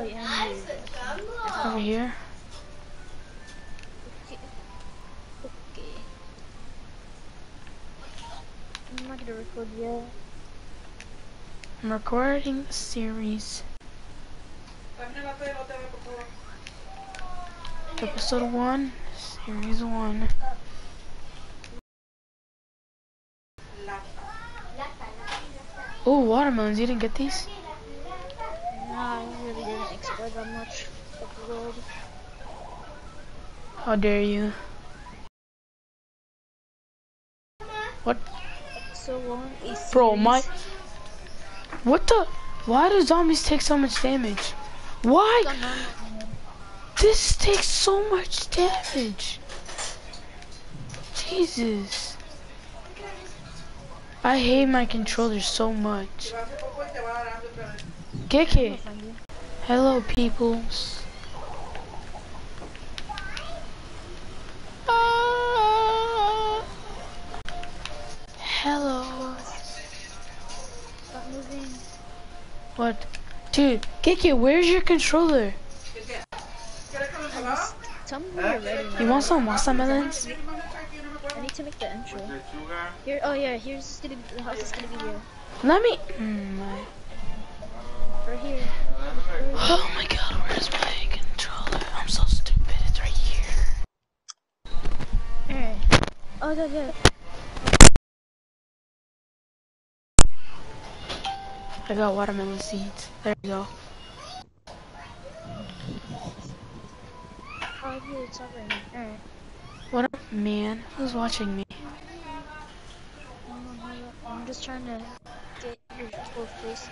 Oh, yeah, Over here. Okay. I'm not gonna record. I'm recording a series. Episode 1, Series 1. Oh, watermelons. You didn't get these? I really didn't explore that much. How dare you? What? So is Bro, my... What the? Why do zombies take so much damage? Why? This takes so much damage. Jesus. I hate my controller so much. Find you. Hello, peoples. Ah. Hello. Stop moving. What? Dude, Kiki, where's your controller? Tell me when you're ready. You want some watermelons? I need to make the intro. Here, oh yeah, here's gonna the house is gonna be here. Let me. Mm, here. Oh my god, where's my controller? I'm so stupid. It's right here. Alright. Oh, yeah, yeah. I got watermelon seeds. There you go. Oh, yeah, it's over here. Alright. What up, man? Who's watching me? I'm just trying to get your full face.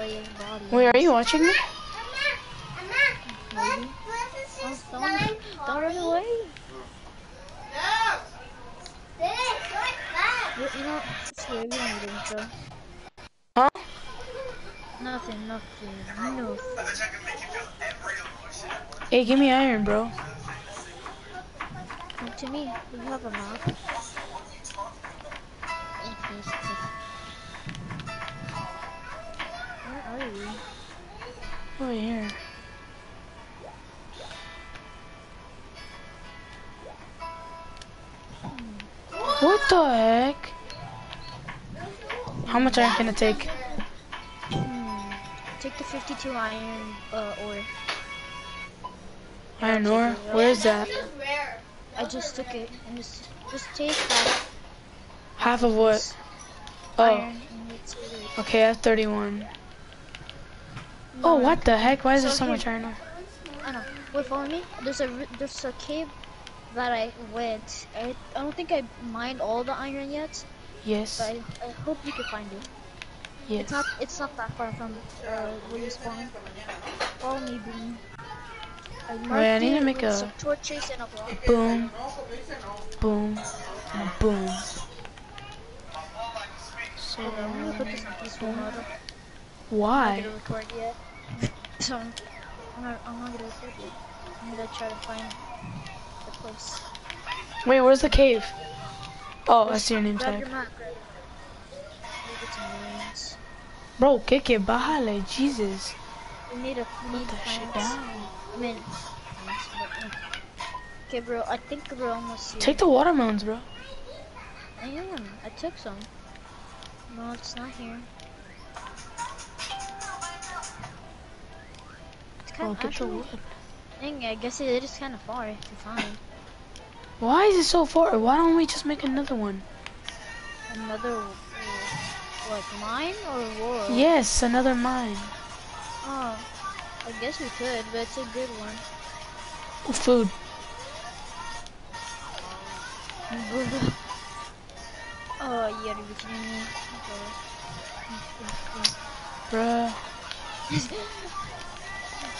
Wait, are you watching me? Maybe. Oh, don't, don't run away. You, you know, it's here, don't need. Huh? Nothing, nothing, nothing. Hey, give me iron, bro. Come to me. You have a map. You? Over here. What the heck? How much iron can it take? Hmm. Take the 52 iron uh, ore. Iron ore? Where is that? I just took it and just just take that Half of what? Oh, iron and it's really okay, I have 31. Oh, what the heck? Why is there So so much iron ore? I know. Wait, follow me. There's a there's a cave that I went. I, I don't think I mined all the iron yet, Yes, but I, I hope you can find it. yes. It's not it's not that far from uh, where you spawn. Follow me, Boom. I Wait, I need to make a- some torches and a block. Boom, boom, and boom. So, Okay, I'm gonna put this in peaceful mode. Why? So I'm not I'm not gonna record yet. I'm gonna try to find the place. Wait, where's the cave? Oh, I see your name tag. your map. Grab it. Maybe it's in ruins. Bro, kick it, bájale, Jesus. We need a we need Put that shit down. I mean, Okay, bro. I think we're almost here. Take the watermelons, bro. I am. I took some. No, it's not here. Kind Oh, of get the wood. I guess it is kind of far to find Why is it so far? Why don't we just make another one? another. Uh, what mine or war? Yes, another mine. Oh, I guess we could, but it's a good one. Oh, food. oh, you gotta be kidding me. Bruh.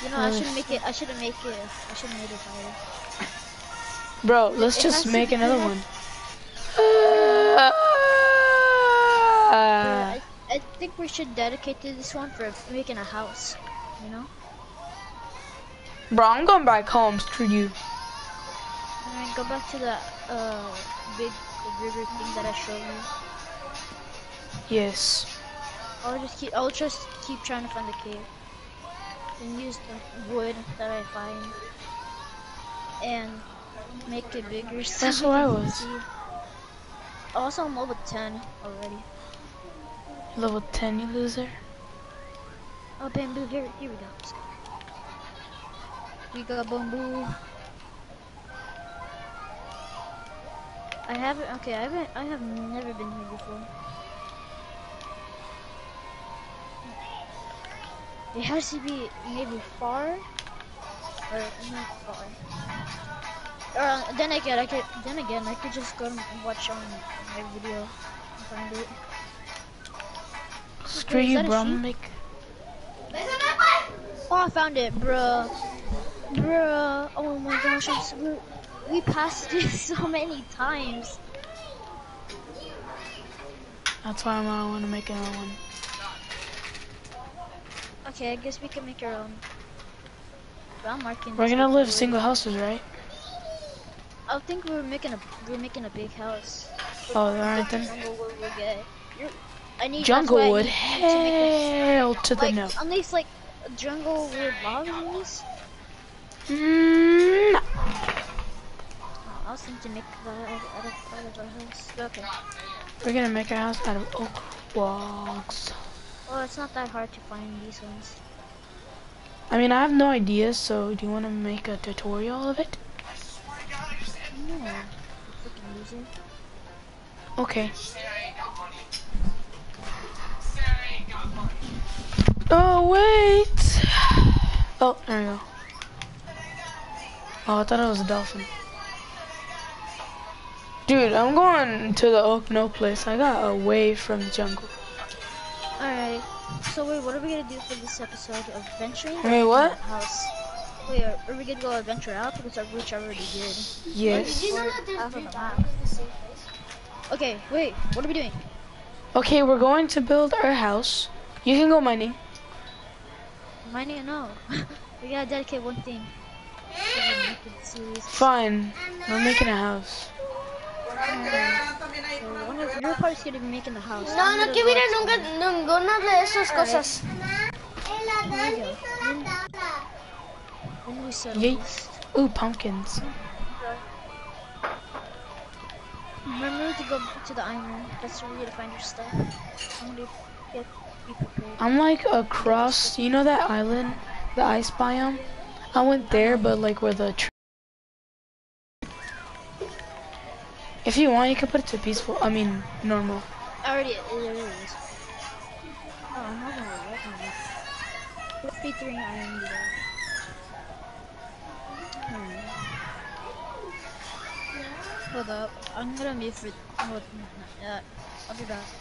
You know, I Really? should make it. I should have make it. I should have made it higher. Bro, let's It just make another it one. has- Uh, I, I think we should dedicate to this one for making a house. You know. bro, I'm going back home. Screw you. Alright, go back to that uh big river thing that I showed you. Yes. I'll just keep. I'll just keep trying to find the cave. And use the wood that I find and make it bigger. So That's where I was. Also, I'm level 10 already. Level 10, you loser. Oh, bamboo, here, here we go. Go. We got bamboo. I haven't, okay, I haven't, I have never been here before. It has to be maybe far, or not far. Or uh, then again, I could, then again, I could just go and watch on my video and find it. Screw you, bro. I'm sheep? gonna make. Oh, I found it, bruh. Bruh. Oh my gosh, I'm so, we- we passed it so many times. That's why I want to make another one. Okay, I guess we can make our own. But I'm marking. We're gonna live single houses, right? I think we're making a we're making a big house. Oh, alright then. Jungle wood we'll get. You're, I need Jungle that's wood, need to hell to a, the like no. at least like jungle wood logs. Mm, no. Oh, I was thinking to make that out of, out of, out of our house. Okay. We're gonna make a house out of oak logs. Well, it's not that hard to find these ones. I mean, I have no idea, so do you want to make a tutorial of it? No. Okay. Oh, wait! Oh, there we go. Oh, I thought it was a dolphin. Dude, I'm going to the Oak No place. I got away from the jungle. Alright. So wait, what are we gonna do for this episode of venturing? Wait, what? House. Wait, are, are we gonna go adventure out because our which I already did? Yes. Or half of the map. Okay, wait, what are we doing? Okay, we're going to build our house. You can go mining. Mining no. we gotta dedicate one thing. So we make it series. Fine. We're making a house. So one of your part's gonna be making the house. No, no gonna quiero go nunca ninguna de esas cosas. Here we go. When, when we settle Yeet. Ooh, pumpkins. Remember to go to the island. That's where you're gonna find your stuff. I'm gonna get be prepared. I'm like across, you know that island, the ice biome? I went there, but like where the. Tr- if you want, you can put it to peaceful. I mean, normal. Already it is. Oh, I'm not gonna let me. 53 iron there. Hmm. Hold up. I'm gonna mute for. Hold, uh, I'll be back.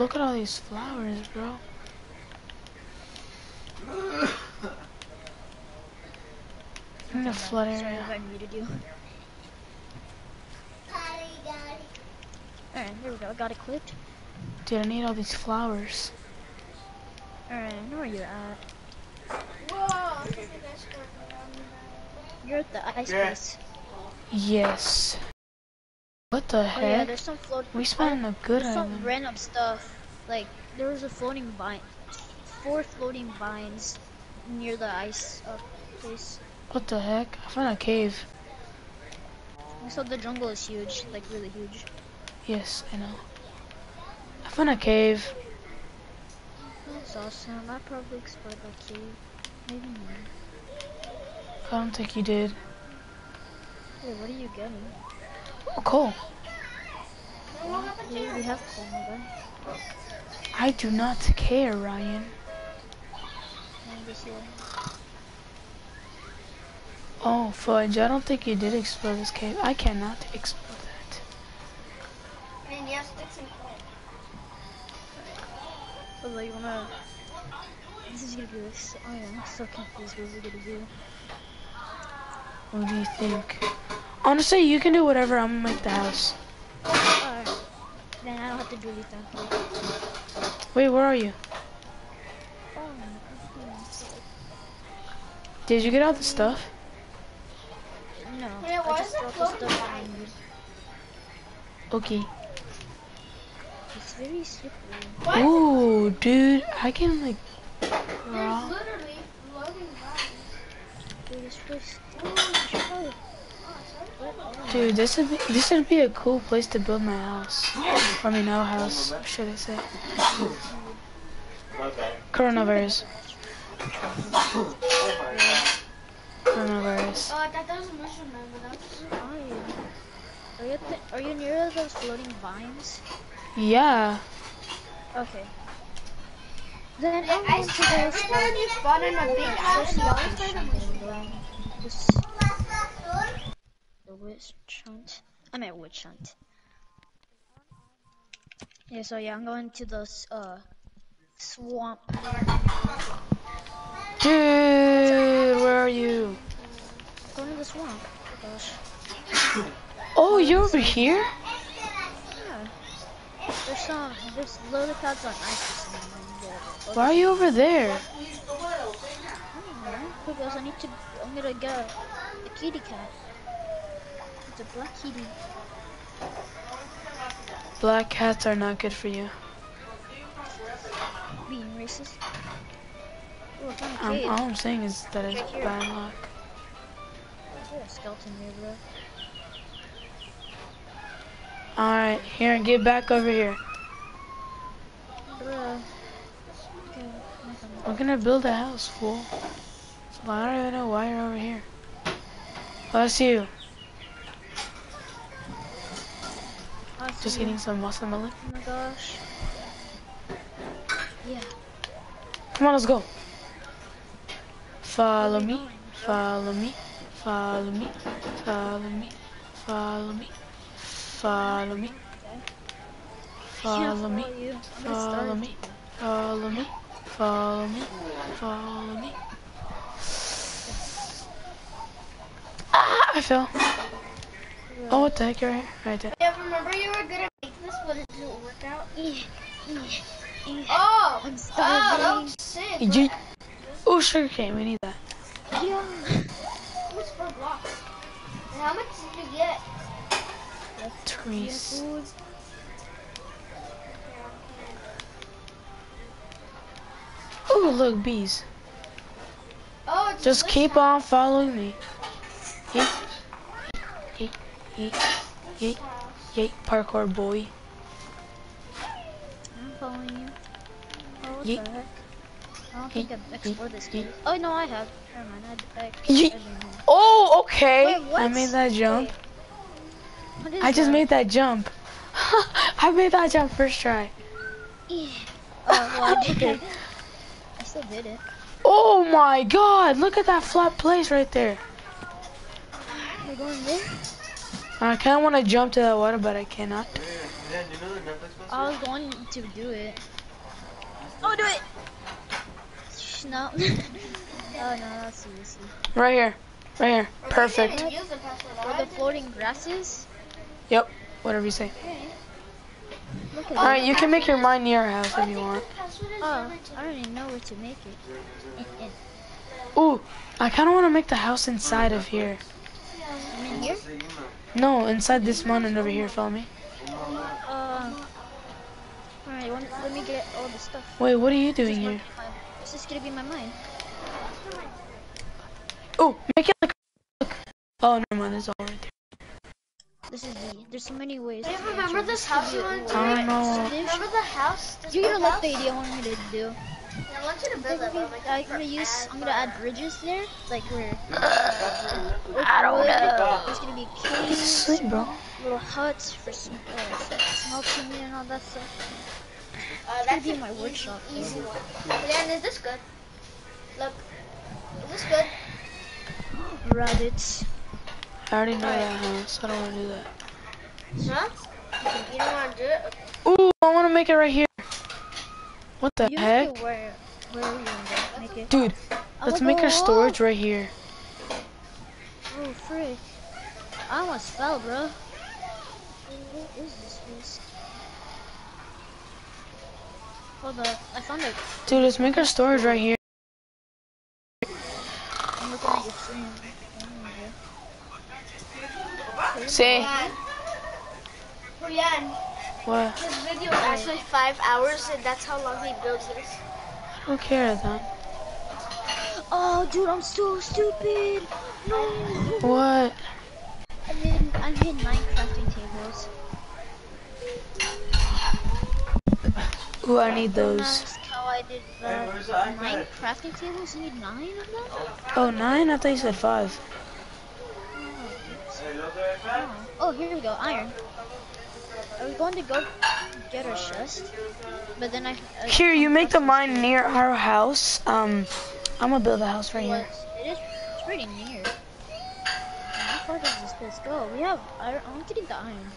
Look at all these flowers, bro. I'm in a flood area. if I muted you. Alright, here we go. I got it clicked. Dude, I need all these flowers. Alright, I know where you're at. You're at the ice place. Yes. What the Oh yeah, heck? there's some float. We spawned a good There's some random stuff. Like there was a floating vine, four floating vines near the ice uh, place. What the heck? I found a cave. So the jungle is huge, like really huge. Yes, I know. I found a cave. That's awesome. I probably explored that cave. Maybe not. I don't think you did. Wait, what are you getting? Oh. Yeah, we have coal. I do not care, Ryan. And. Oh, fudge. I don't think you did explore this cave. I cannot explore that. I mean yes, that's important. So like, you wanna? This is gonna be this. Yeah, I'm so confused. What we're gonna do? What do you think? Honestly, you can do whatever. I'm gonna make the house. Alright. Then I don't have to delete that. Wait, where are you? Oh, Did you get all the stuff? no. Yeah, I just got the stuff I need. Okay. It's very slippery. Ooh, dude, I can like. There's literally floating Dude, this place. Oh, I should probably- Dude, this would be this would be a cool place to build my house. I mean, no house, should I say? Coronavirus. Coronavirus. Oh, I thought that was a mushroom man, but that's... Where are you? Are you, th- are you near those floating vines? Yeah. Okay. Then I'm I going to go every time you spawn in a big house, you always find a mushroom. This, the witch hunt. I meant witch hunt. Yeah, so yeah, I'm going to the uh swamp. Dude, where are you? Going to the swamp. Oh gosh. Oh, you're over here? Yeah. There's some. There's lily pads on ice or something. Yeah. Why are you over there? I don't know. Because I need to. I'm gonna get a, a kitty cat. It's a black kitty. Black cats are not good for you. Being racist. Um, all I'm saying is that it's bad luck. A skeleton here, bro? Alright, here, get back over here. Bruh. Nothing. Gonna build a house, fool. So I don't even know why you're over here. Bless you. I see Just eating some watermelon. Oh my gosh. Yeah. Come on, let's go. Follow me, follow me, follow me, follow me, follow me, follow me, follow me, you. I'm gonna follow me, follow me, follow me, follow me. Ah, I fell. Oh, what the heck, you're here? Right there. Yeah, remember you were gonna make this, but it didn't work out? Oh! I'm Oh, starving. that was sick. Yeet. Oh, sugar cane, we need that. Yeah. How much per block? And how much did you get? Trees. Oh, look, bees. Oh, it's Just keep on following me. Yeet. Yeet. Yeet. Yeet. Yeet. Parkour boy. I'm following you. Oh, what Yeet. the heck? I don't think I've explored this cave. Oh, no, I have. Never mind. I, I, Yeet. Oh, okay. Wait, I made that jump. I just that? made that jump. I made that jump first try. Oh, well, I did. I still did it. Oh my god, look at that flat place right there. We're going there? I kind of want to jump to that water, but I cannot. I was going to do it. Oh, do it! Shh, No. oh, no, that's seriously. Right here. Right here. Perfect. Didn't the. Where the floating grass is? Yep. Whatever you say. Look Alright, you can make your mine near our house if you want. Oh, I don't even know where to make it. Ooh, I kind of want to make the house inside of here. I'm in here? No, inside this mountain over here, follow me. Uh, Alright, let me get all the stuff. Wait, what are you doing is here? my- This is gonna be my mine. Oh, make it like. Oh, never mind, it's all right there. This is the. There's so many ways. Hey, to remember this house you wanted to I make? don't know. Remember the house? This You're big gonna like house? the idea I want me to do. Yeah, I want you to build it, but I'm like, I'm gonna use. I'm gonna add bridges there, like where. I don't know. There's gonna be He's caves, asleep, bro. little huts for some uh, smelting and all that stuff. Uh, It's that's gonna be an my workshop. easy one. Dan, is this good? Look. Is this good? Rabbits. I already know that house. I don't want to do that. Huh? You don't want to do it? Ooh, I want to make it right here. What the You heck? where? Where are make it? Dude, I let's make our storage right here. Oh frick! I almost fell, bro. What is this place? Hold up. I found it. Dude, let's make our storage right here. I'm looking at your stream. Say Julian, what? this video is actually five hours, and that's how long he builds this. I don't care then. Oh, dude, I'm so stupid. No. What? I made, I made nine crafting tables. Ooh, I need those. Ask how I did that. Nine crafting tables? You need nine of them? Oh, nine? I thought you said five. Oh, oh here we go. Iron. I was going to go get our chest, but then I. Uh, Here, you make the mine near our house. Um, I'm gonna build a house right here. It is it's pretty near. How far does this place go? We have. I, I'm getting the iron.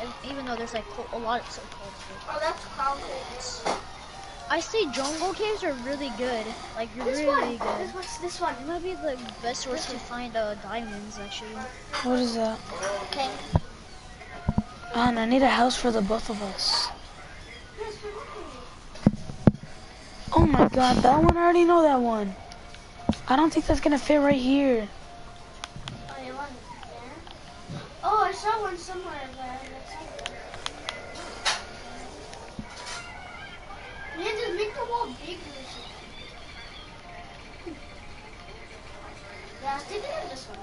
And Even though there's like a lot of so cold stuff. Oh, that's confidence. I say jungle caves are really good. Like This really one. good. This one's this one. It might be the best source to find uh, diamonds actually. What is that? Okay. Man, I er need a house for the both of us. Oh my god, that one, I already know that one. I don't think that's gonna fit right here. Oh? Oh, I saw one somewhere there. Yeah, just make the wall bigger. Yeah, I was thinking of this one.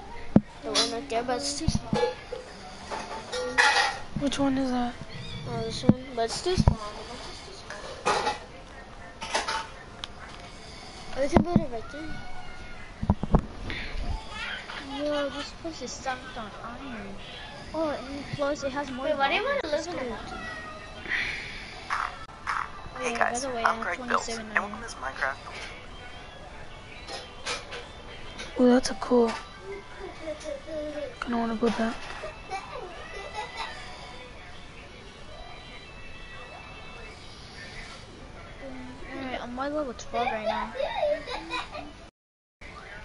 The one right there, but it's too small. Which one is that? Oh, this one, but it's too small. The box is. Oh, we can put it right there. Yo, this place is stacked on iron. Oh, and plus it has more. Wait, why do you want to live in the mountain? Oh, Hey yeah, guys, by the way, I'm Greg have Bills, and welcome to this Minecraft build. Ooh, that's a cool. Kinda wanna build that. I'm my level 12 right now.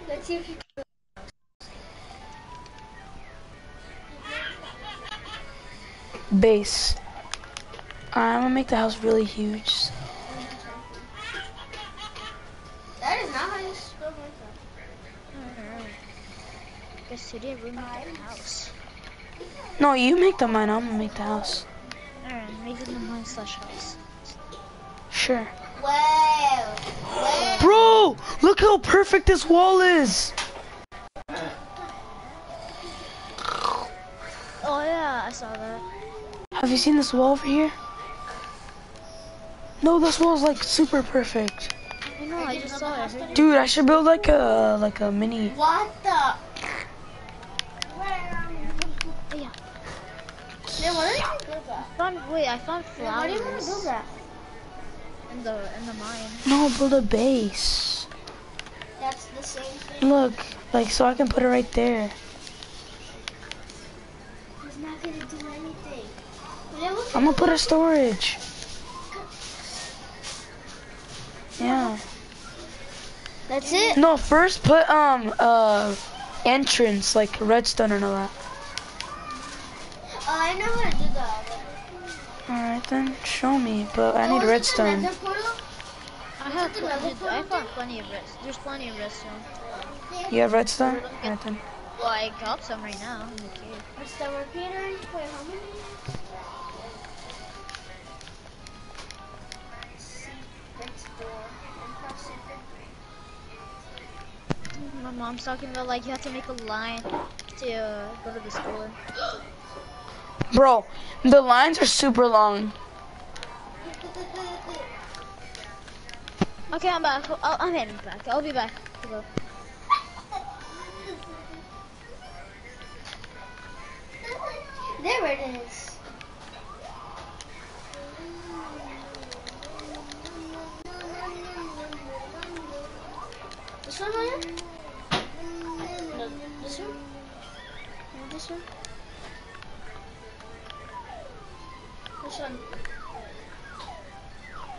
Let's see if you can. Base. I'm gonna make the house really huge. That is not how you spell Minecraft. Alright. Guess today we're making a house. No, you make the mine, I'm gonna make the house. Alright, making the mine slash house. Sure. Wow. Wow. Bro, look how perfect this wall is. Oh yeah, I saw that. Have you seen this wall over here? No, this wall's like super perfect. I know, I just saw it. I heard it. Dude, I should build like a like a mini. What the? Oh, yeah. Then what are you gonna build that? Found, wait, I found Then what are you gonna flowers build that? In the in the mine. No, build a base. That's the same thing. Look, like so I can put it right there. He's not gonna do anything. I'm gonna put a storage. Yeah. That's it. No, first put um uh entrance like redstone and all that. Oh, I know how to do that. All right then, show me. But I need is it the redstone. I have the plenty, level I for found plenty of rest. There's plenty of redstone. You have redstone? All right then. Well, I got some right now in the cave. What's the repeater? Wait, how many? Secret door. And press secret. My mom's talking about like you have to make a line to uh, go to the store. Bro, the lines are super long. Okay, I'm back. I'll, I'm heading back. I'll be back. There it is. This one, Maya? No, this one? No, this one? This one.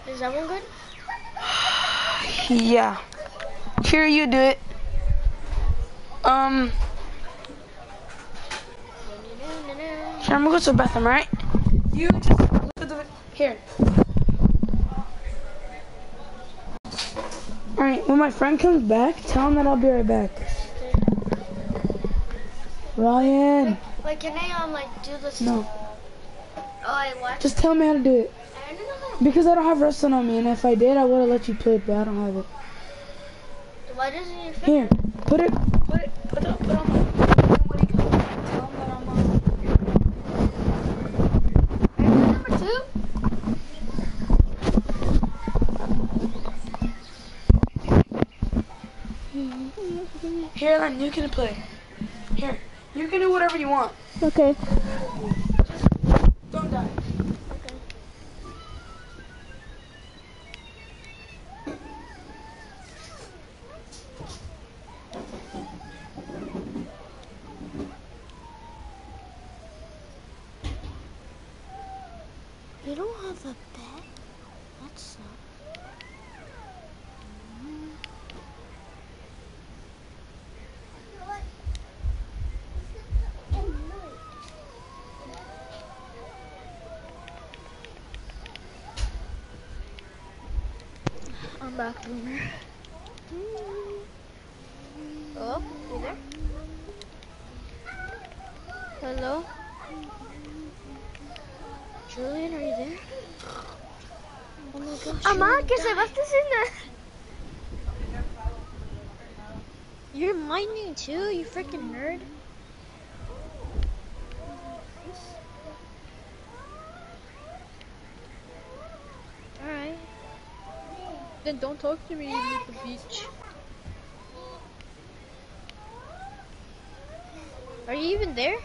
Is that one good? Yeah. Here, you do it. Um, here, I'm gonna go to the bathroom, right? You just look at the here. Alright, when my friend comes back, tell him that I'll be right back. Ryan, Wait, can I um like do this? no. I. Just tell me how to do it. I don't know how. Because I don't have wrestling on me, and if I did, I would have let you play it, but I don't have it. Why doesn't your? Here, put it, put it, put it, put it on my. When he comes back, tell him I'm on. Number two. Hmm. Here, then you can play. Here, you can do whatever you want. Okay. Don't die. You don't have a bed? That sucks. Hello? You there? Hello? Julian, are you there? Oh my gosh. Amá, que se va a estacionar. You're mining too, you freaking nerd. Alright. Then don't talk to me at the beach. Are you even there?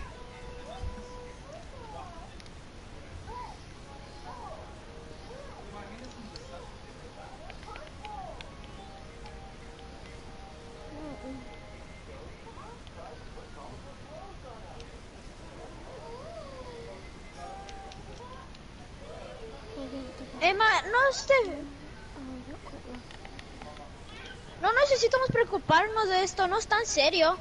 Esto, no es tan serio.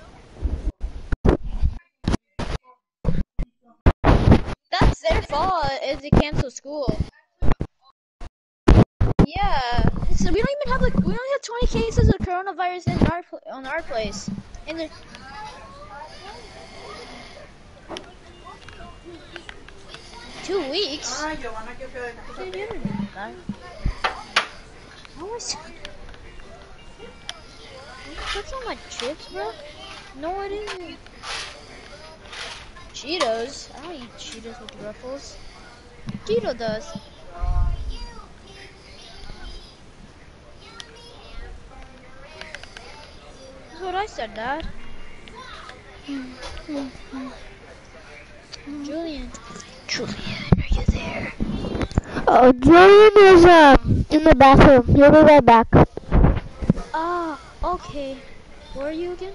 That's their fault if they cancel school. Yeah, so we don't even have like we only have 20 cases of coronavirus in our on our place. In the two weeks. Dude, you're a guy. What's on my chips, bro? No, it isn't. Cheetos? I don't eat Cheetos with ruffles. Cheeto does. That's what I said, Dad. Julian. Julian, are you there? Oh, Julian is uh in the bathroom. He'll be right back. Okay. Where are you again?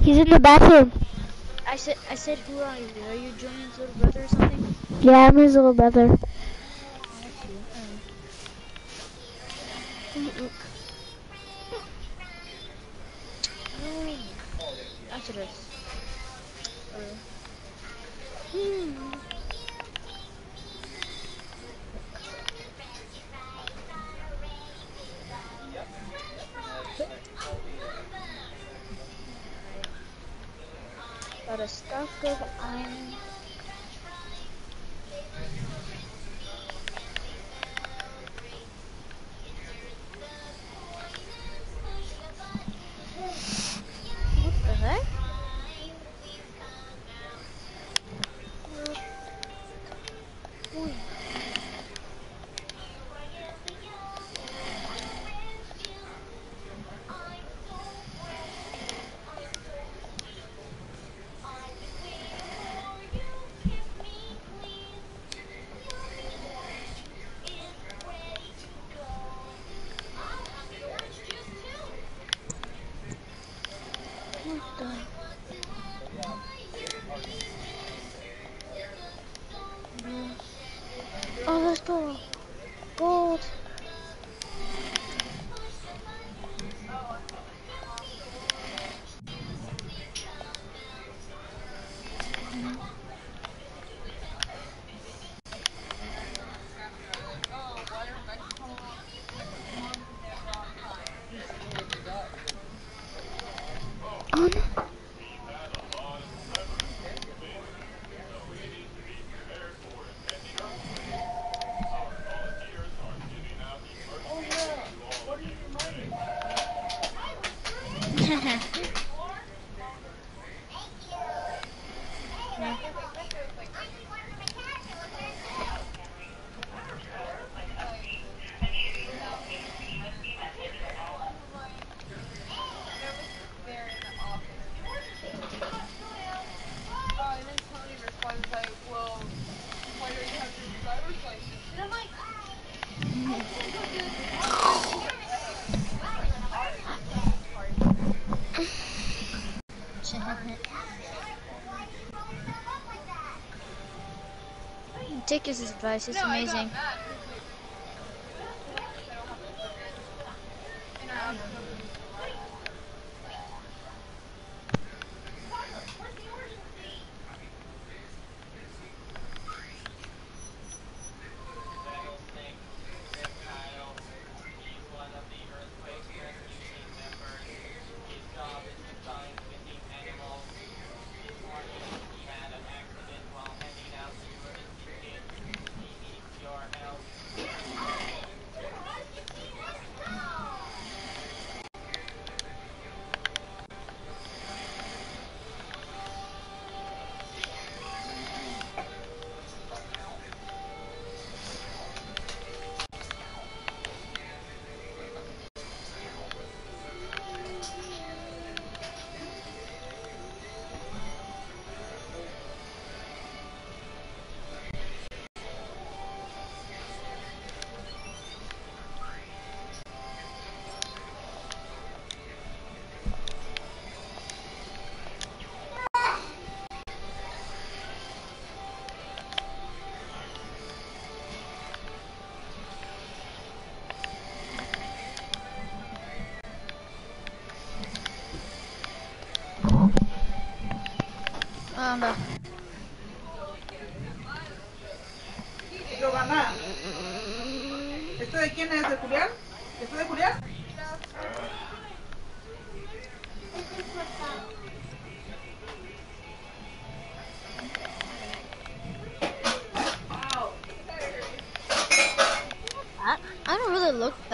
He's in the bathroom. I said, I said, who are you? Are you Julian's little brother or something? Yeah, I'm his little brother. That's you. Mm. No. That's it is. Hmm. Got a stack of iron. Take his advice. It's amazing.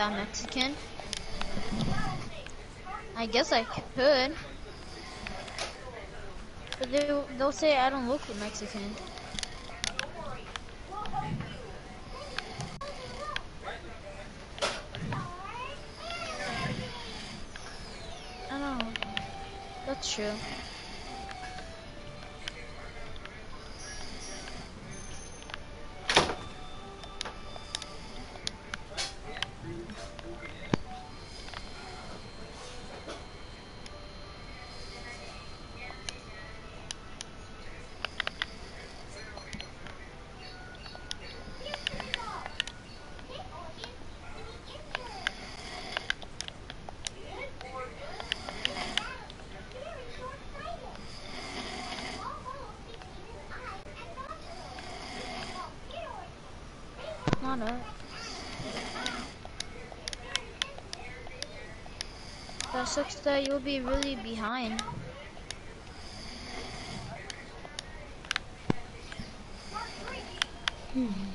That Mexican. I guess I could. But they, they'll say I don't look Mexican. That sucks that you'll be really behind. Hmm.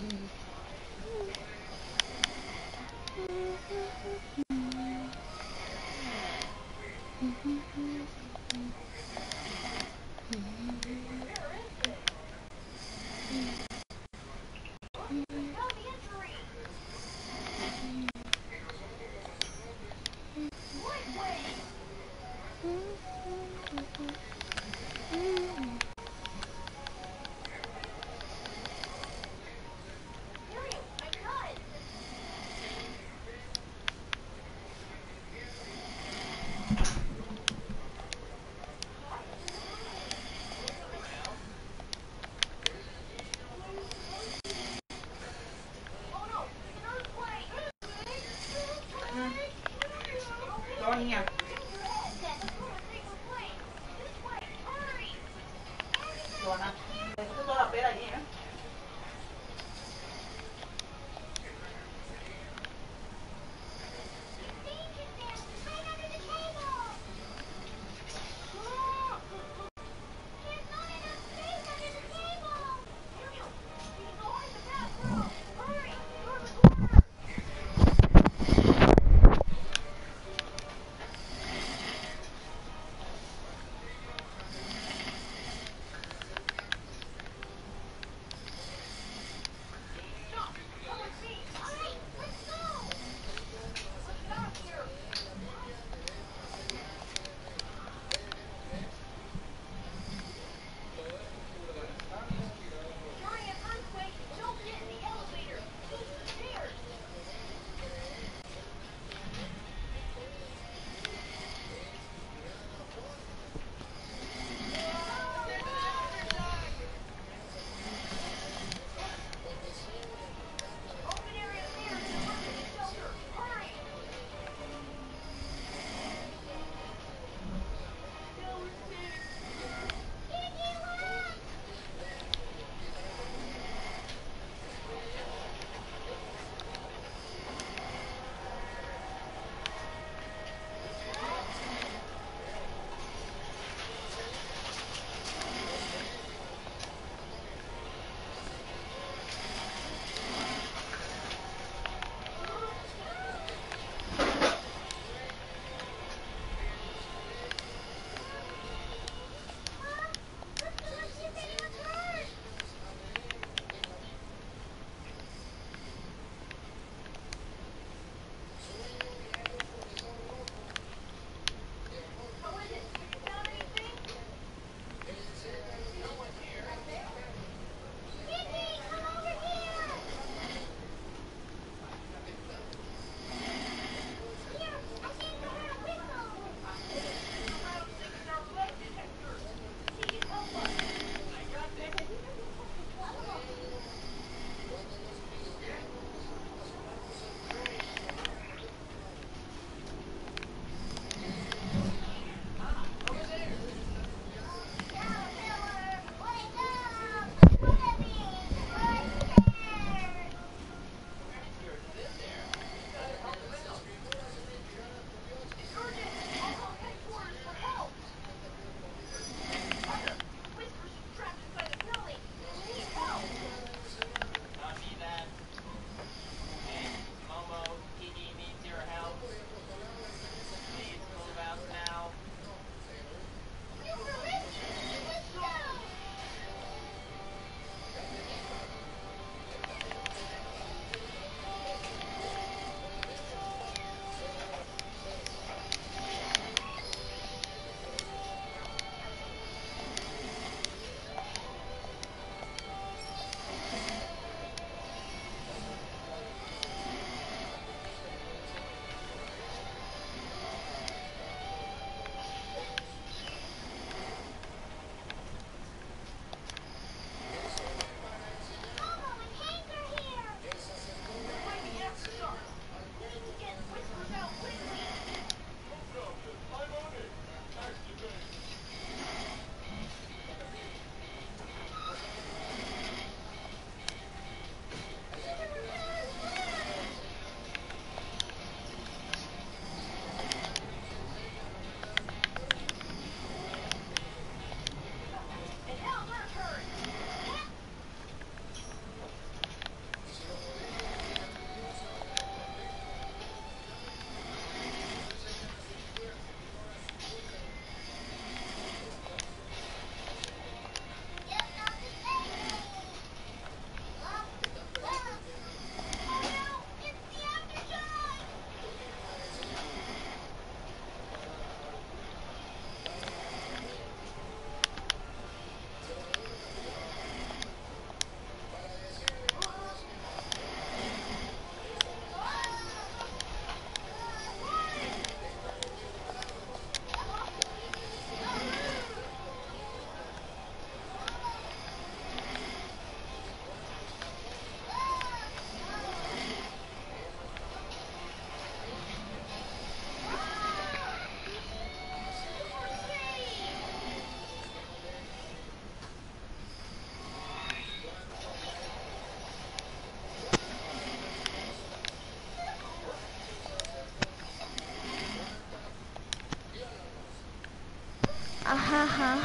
Huh.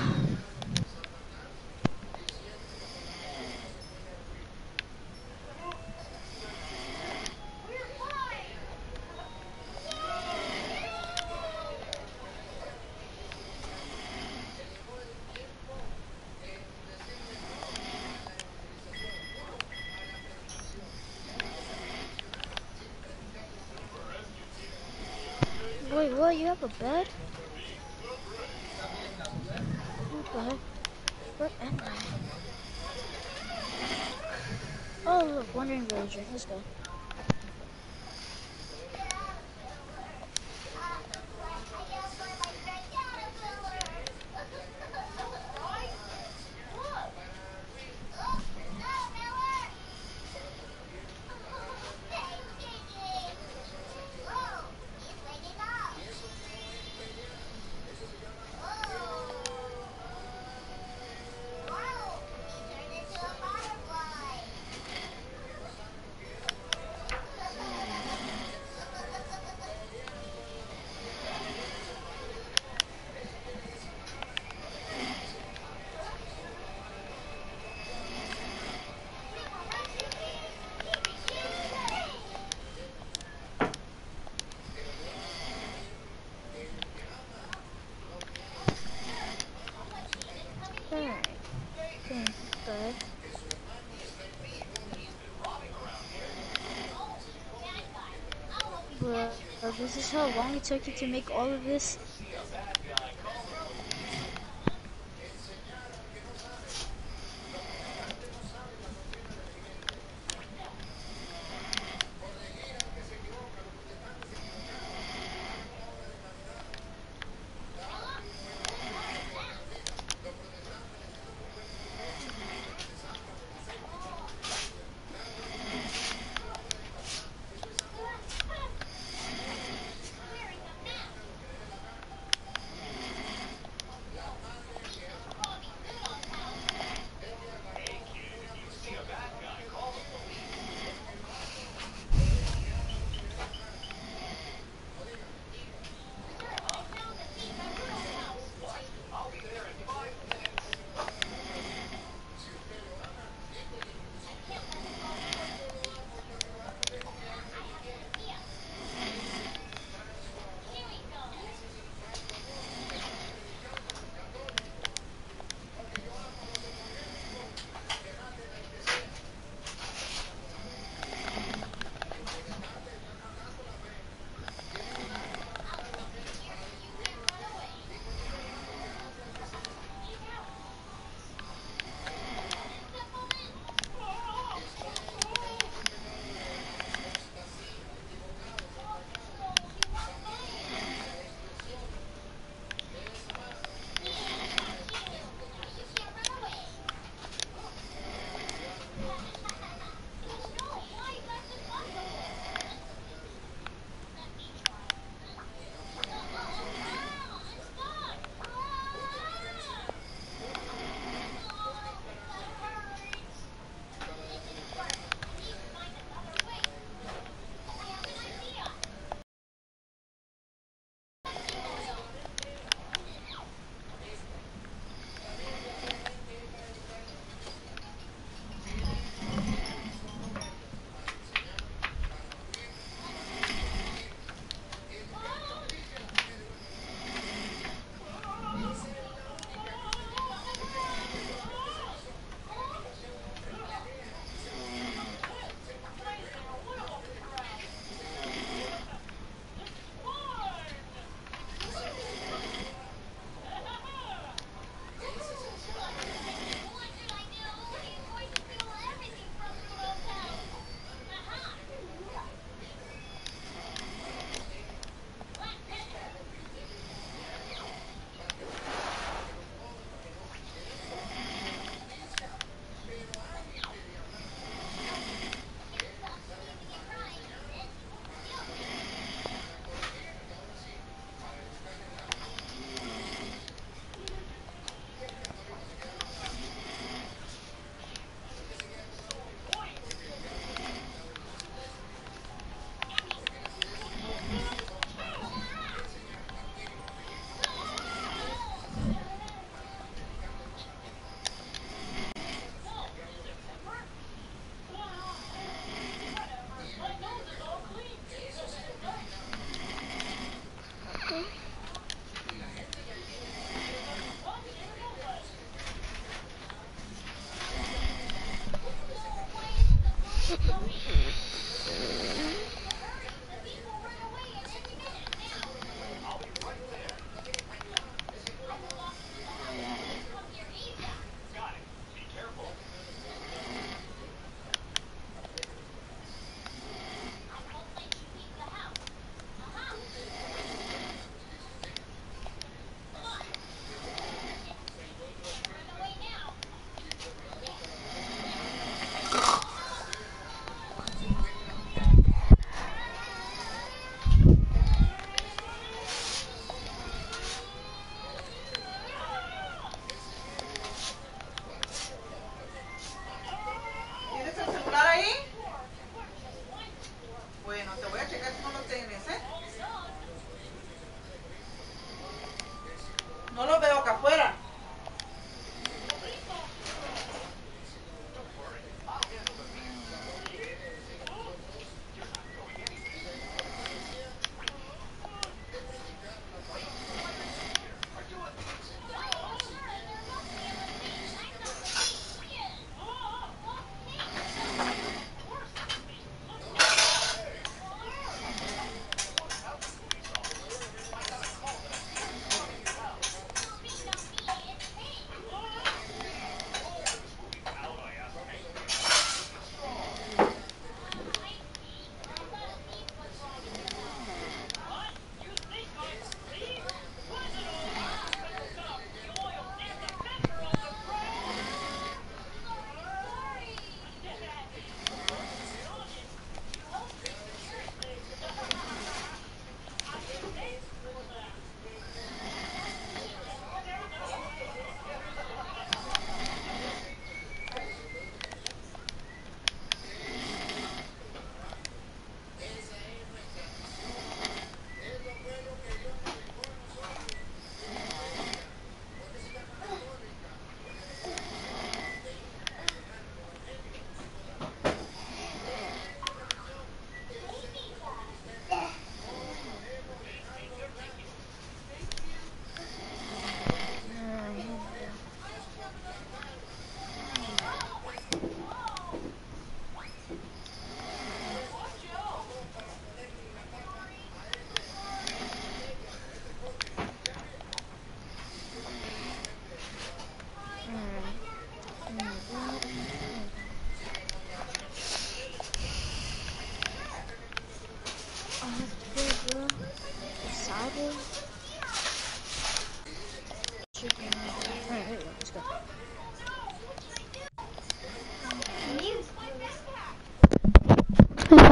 Wait, what? You have a bed? What the heck? Where am I? Oh, look. Let's go. This is how long it took you to make all of this?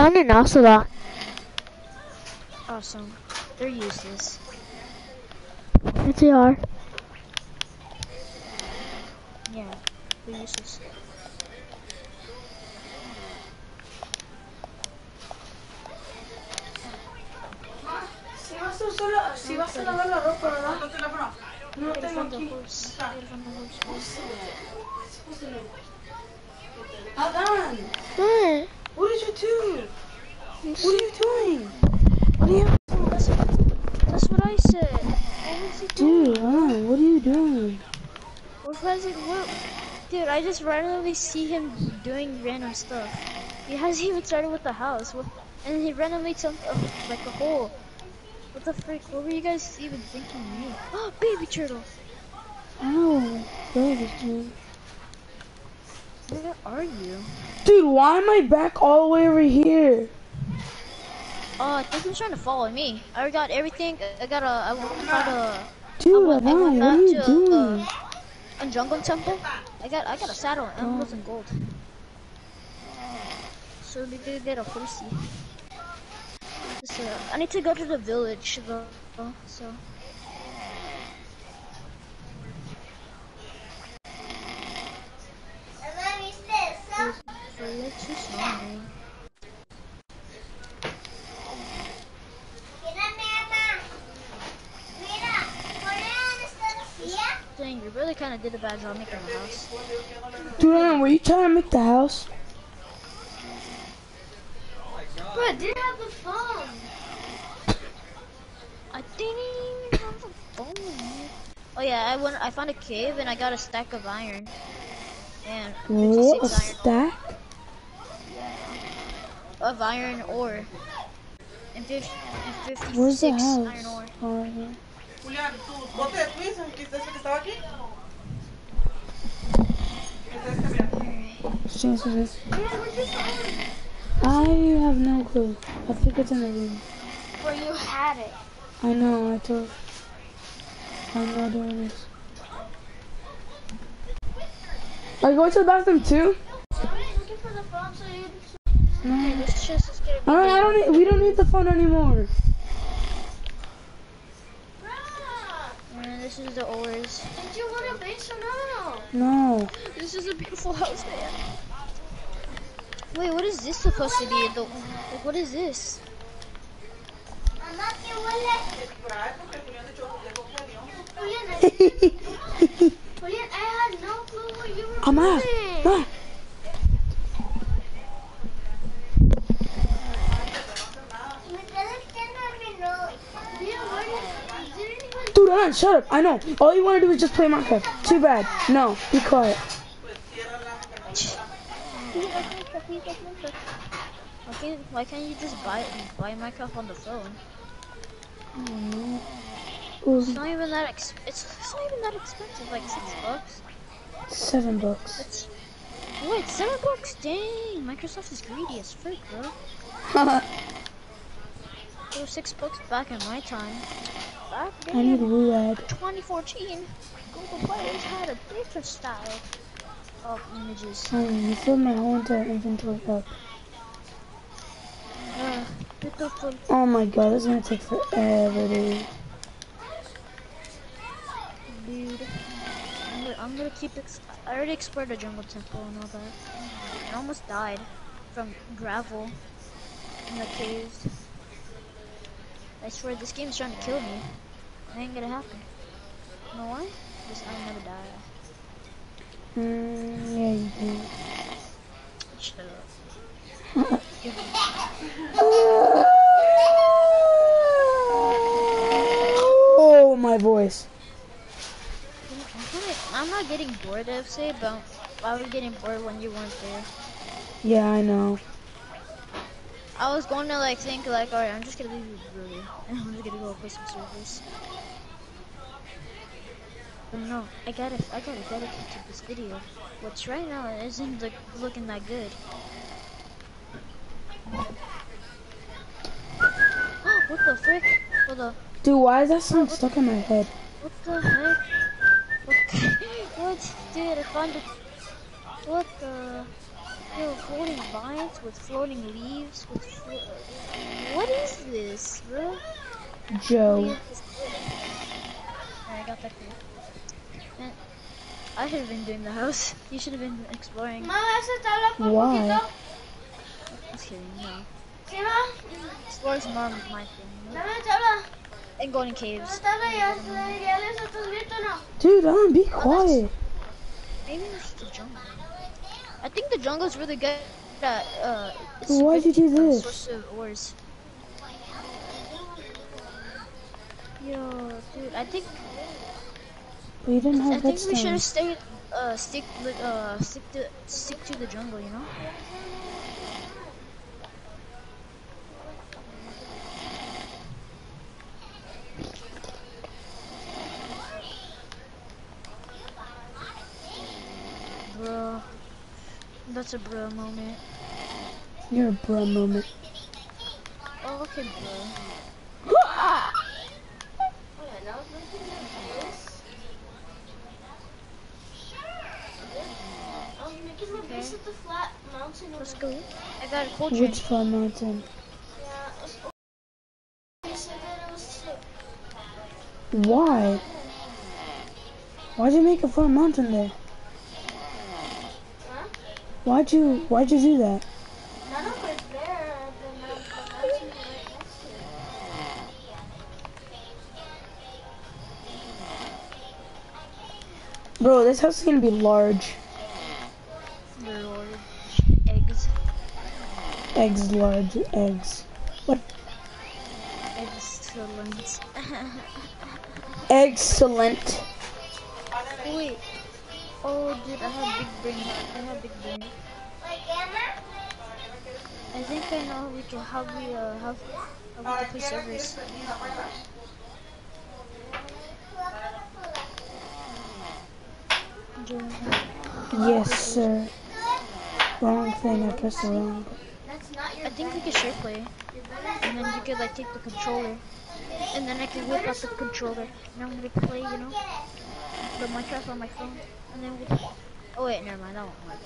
Found an ocelot. Awesome. They're useless. Yes, they are. Yeah, they're useless. Si vas a usar, si vas a lavar la ropa, ¿verdad? ¿Tu teléfono? No lo Gotta tengo find the aquí. horse. Gotta find the horse. Adan, What? what did you do? What are you doing? What are you That's, that's what I said. What was he doing? Dude, Adan, what are you doing? What was it? What? Dude, I randomly see him doing random stuff. He hasn't even started with the house. And he randomly jumped up like a hole. What the freak? What were you guys even thinking of me? Oh, baby turtle! Oh, baby, dude. Where are you? Dude, why am I back all the way over here? Oh, I think he's trying to follow me. I got everything. I got a. I got a. Dude, went- I went what are you to, uh, doing? A jungle temple. I got. I got a saddle and emeralds and gold. So we could get a horsey. Just, uh, I need to go to the village though. So. Mamá, ¿viste eso? Village kind of did a bad job making the house. Dude, were you trying to make the house? Bro, I didn't have the phone. I didn't even have a phone. Oh yeah, I went. I found a cave and I got a stack of iron. And What? A iron stack? of iron ore. And, 50, and 56 Where's the iron house? ore. Oh, right here. Julián, tu bote de Twix, ¿es este que estaba aquí? Es este, this. I have no clue. I think it's in the room. Where you had it. I know, I told. I'm not doing this. Are you going to the bathroom too? I was looking for the phone so you Okay, No. this chest is gonna be. Alright, I don't need, we don't need the phone anymore. And this is the ores. Did you want a base or no? No. This is a beautiful house, man. Wait, what is this supposed to be? The, like, what is this? Mamá, ¿qué huele? Por ahí, porque Julián de hecho dejó que adiós. Julian, I, Julian, had no clue what you were Ama, doing. ma. Me está diciendo mi no. Mira, where did, you didn't Alan, shut up. I know. All you want to do is just play Minecraft. Too bad. No, be quiet. Why can't, why can't you just buy buy Minecraft on the phone? It's not even that ex it's, it's not even that expensive, like six bucks. seven bucks. It's wait, seven bucks? Dang, Microsoft is greedy as frick, bro. It was six bucks back in my time. Back I need then, Ruad. 2014, Google players had a different style of images. Oh, you filled my whole entire inventory up. Uh. Oh my god, this is gonna take forever, dude. Dude, I'm gonna, I'm gonna keep. Ex- I already explored the jungle temple and all that. I almost died from gravel in the caves. I swear this game's trying to kill me. It ain't gonna happen. You know why? Because I'll never die. Mm, yeah, you do. Shut up. Oh, my voice. I'm not getting bored of say, but I was getting bored when you weren't there. Yeah, I know. I was going to like think like, alright, I'm just gonna leave you early, and I'm just gonna go play some servers. But no, I gotta, I gotta dedicate to this video, which right now isn't like looking that good. what the frick? What the, Dude, why is that song stuck in my head? what the heck? What, the, what? Dude, I found it. What the? Yo, floating vines with floating leaves with flo What is this, bro? Joe. Alright, I got that cool. Man, I should have been doing the house. You should have been exploring. Mamá, esa tabla por Why? Just kidding, no. Sí, ma. Explores more my thing. You know? Dame. And going in La caves. tabla ya, ya les otros gritos, no. Dude, um, be quiet. Maybe it's the jungle. I think the jungle's really good at uh. Why did you do this? Source of ores. Yo, dude, I think you didn't I have think we should have stayed uh stick uh stick to stick to the jungle, you know. Bro, that's a bro moment. You're a bro moment. Oh, okay, bro. Oye, no, no this. I'm making my base at the flat mountain Let's go. I got a cold. Which flat mountain? Yeah, it was- They said that it was sick. Why? Why'd you make a flat mountain there? Why'd you Why'd you do that? None of it's there. The mount- the mountain right next to it. Bro, this house is gonna be large. Lord. Eggs. Eggs, large eggs. What? Excellent. Excellent. Wait. Oh, dude, I have big brain. I have big brain. I think I know how we can how we uh how, how we play servers. Yes, sir. Wrong thing. I pressed the wrong. That's not your I think we could share play, and then you could like take the controller, and then I can whip out the controller, and I'm gonna play, you know, the Minecraft on my phone, and then we. Oh wait, never mind. That won't work.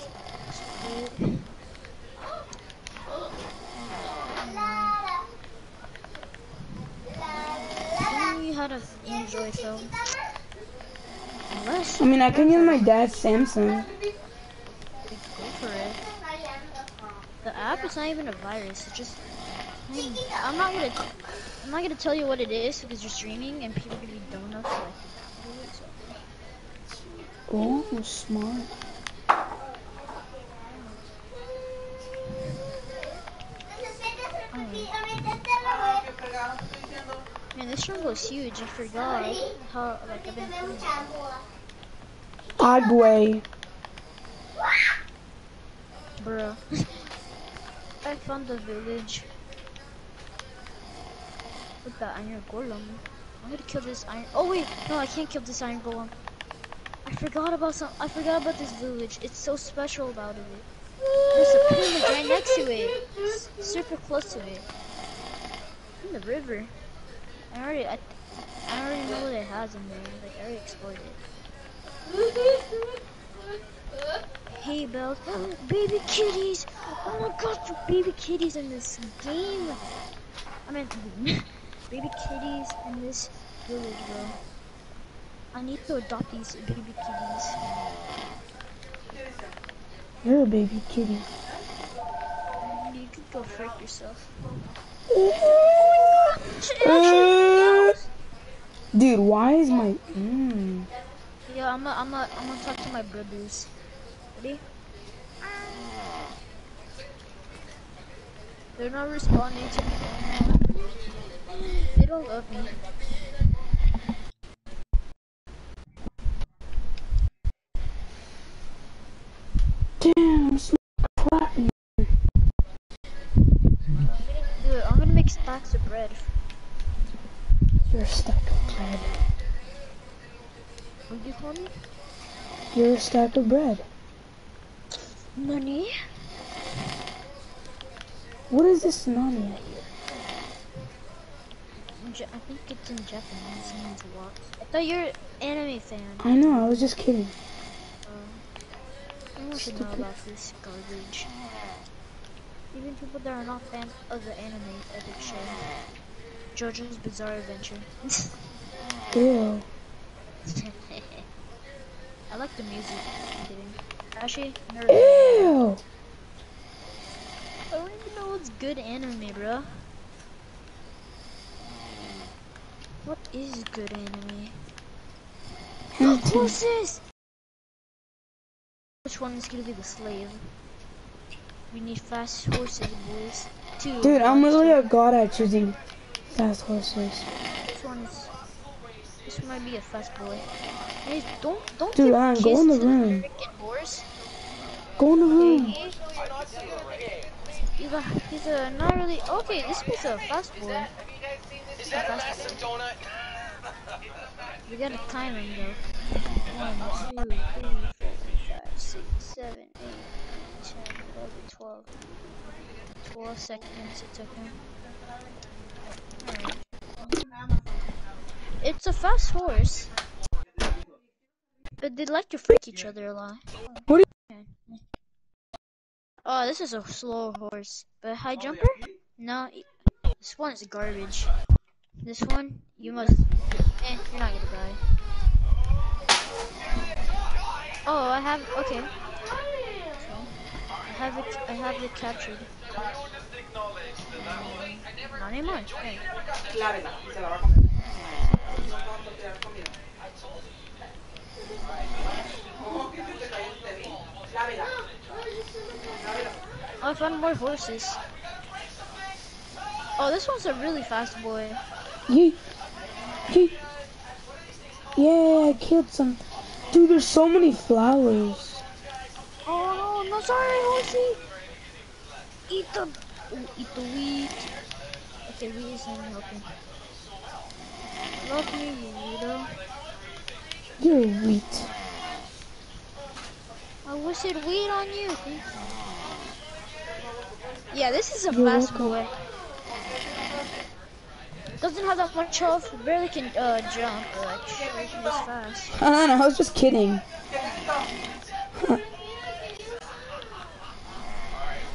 Tell me how to enjoy film. Unless I mean, I can use my dad's Samsung. Go for it. The app is not even a virus. It's just I'm, I'm not gonna. I'm not gonna tell you what it is because you're streaming and people are gonna be dumb enough to like download it. So. Oh, smart. Man, this jungle is huge. I forgot how like I've been. playing. Agway. Bruh. I found the village. With the iron golem. I'm gonna kill this iron. Oh wait, no, I can't kill this iron golem. I forgot about some. I forgot about this village. It's so special about it. There's a pyramid right next to it. S- super close to it. In the river. I already. I, I already know what it has in there. Like I already explored it. Hey, Bells. baby kitties! Oh my gosh, baby kitties in this game! I mean, baby kitties in this village, bro. I need to adopt these baby kitties. You're a baby kitty. You could go frick yourself. Dude, why is my mm, Yo, I'm gonna, I'm gonna, I'm gonna talk to my brothers. Ready? They're not responding to me. They don't love me. Damn sm- crap? Dude, I'm gonna make stacks of bread. You're stuck of bread. What do you call me? You're a stack of bread. Money? What is this nani? Ja- I think it's in Japanese. It means what? I thought you're an anime fan. I know, I was just kidding. I'm to know about this garbage. Even people that are not fans of the anime epic show. JoJo's Bizarre Adventure. Ew. I like the music. I'm kidding. Actually. Ew. I don't even know what's good anime, bro. What is good anime? What's this? Which one is gonna be the slave? We need fast horses, boys. Two. Dude, I'm literally two. a god at choosing fast horses. This one is. This might be a fast boy. Hey, don't don't Dude, kiss go in the room. Go in the Okay, room. he- He's a, he's a not really okay. This is a fast boy. Is that a massive donut? We gotta time him though. One, two, three, 7, 8, 12. seconds it took him. Right. It's a fast horse. But they like to freak each other a lot. What okay. Oh, this is a slow horse. But high jumper? No, this one is garbage. This one, you must. Eh, you're not gonna die. Oh, I have. Okay. Have it. I have it captured. Anymore. Comer. No vamos a. Que se te cayó el Teddy. Clávela. Oh, I found more horses. Oh, this one's a really fast boy. Yeet. Yeet. Yeah, I killed some. Dude, there's so many flowers. No, sorry, horsey. Eat the. Ooh, eat the wheat. Okay, wheat isn't helping. Love me, you weirdo. You're wheat. I wish it wheat on you. Yeah, this is a You're boy. Doesn't have that much health, barely can uh, jump, like, sure, fast. I don't know, I was just kidding.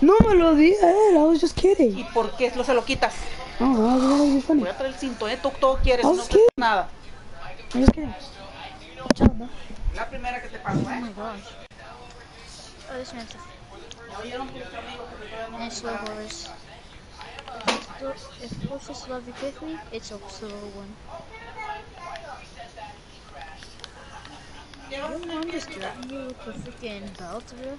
No me lo di a él, I was just kidding. ¿Y por qué no se lo quitas? Oh, I was gonna be funny. Voy a traer el cinto, ¿eh? Tú todo quieres, I no was quieres nada. I'm just kidding. Bro. La primera que te pasó, Oh ¿eh? my gosh. Oh, this man's ¿Ya oyeron tus amigos que te a pueden nice slow horse. If, horses love you quickly, it's a slow one. Your mom just threatened you with the freaking belt, bro.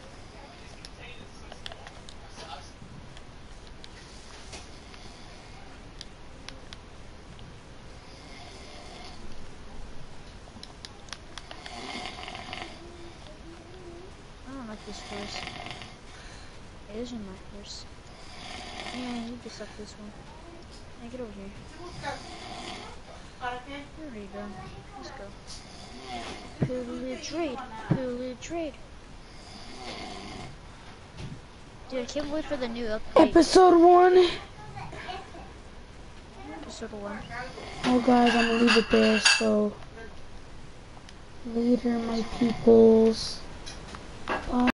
Like this horse. It isn't my horse. Yeah, you just suck this one. Hey, get over here. There you go. Let's go. Pillage raid. Pillage raid. Dude, I can't wait for the new update. Episode one. Episode 1. Oh, guys, I'm gonna leave it there. So, later, my peoples. 어.